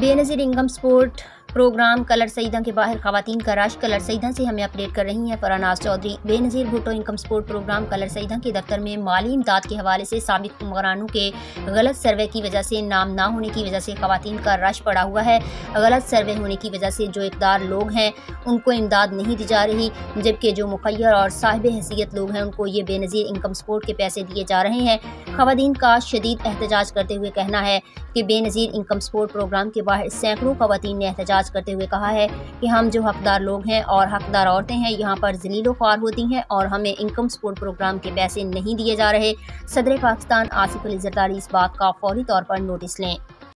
Benazir income sport programme Kallar Syedan के बाहर खातन का रश कलर सईदा से हमें अपडेट कर रही हैं Faranaz Chaudhry. Benazir Bhutto income support programme Kallar Syedan के दफ्तर में माली इमदाद के हवाले से सबक मरानों के गलत सर्वे की वजह से नाम ना होने की वजह से खातन का रश पड़ा हुआ है। गलत सर्वे होने की वजह से जो इकदार लोग हैं, उनको इमदाद नहीं दी जा रही, जबकि जो मुखैर और साहिब हैसियत लोग हैं, उनको ये बेनज़ीर इनकम सपोर्ट के पैसे दिए जा रहे हैं। खातन का शदीद एहतजाज करते हुए कहना है कि बेनज़ीर इनकम सपोर्ट प्रोग्राम के बाहर सैकड़ों खातन ने एहतजाज करते हुए कहा है कि हम जो हकदार लोग हैं और हकदार औरतें हैं, यहाँ पर जलीलो ख्वार होती हैं और हमें इनकम सपोर्ट प्रोग्राम के पैसे नहीं दिए जा रहे। सदर पाकिस्तान आसिफ अली जरदारी इस बात का फौरी तौर पर नोटिस लें।